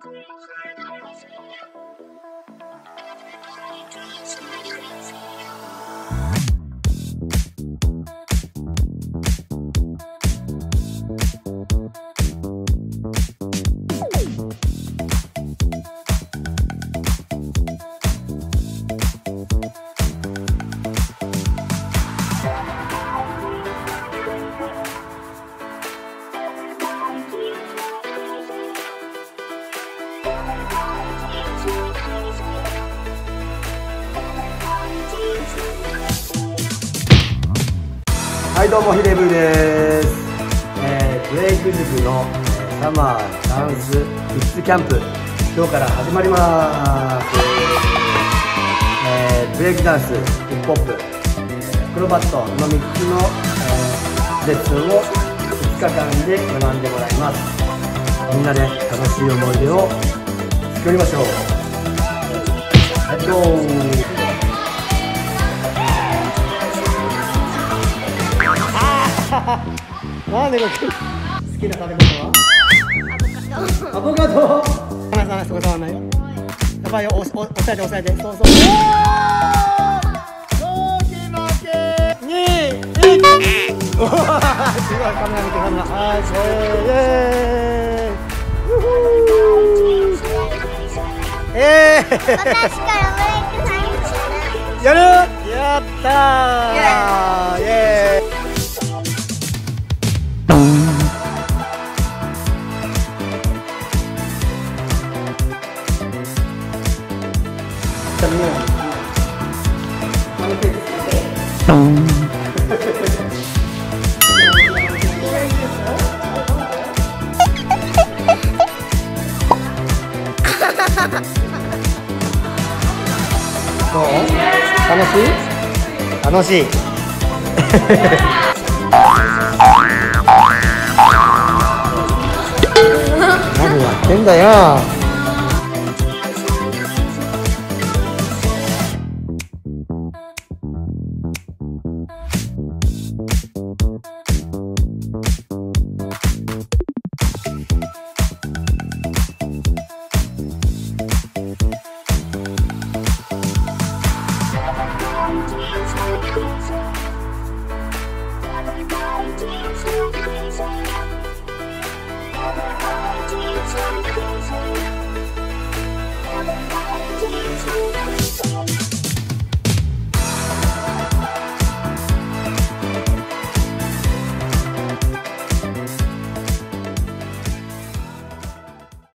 ごめんなさい。はいどうもヒデブです、えー、ブレイク塾のサマーダンスキッズキャンプ。今日から始まります、えー、ブレイクダンスヒップホップ。アクロバットの3つの、えー、レッスンを2日間で学んでもらいます。みんなで楽しい思い出を作りましょう。レッツゴー。なんでこれ好きな食べ物はアボカド離さないそこ触らないよやばいよ押さえて押さえてそうそうおー負け負けにーおーすごいカメラ見てカメラはいせーイエーえー私か。らブレイクサインするやるやったーイエーイどう？楽しい？楽しい。何やってんだよ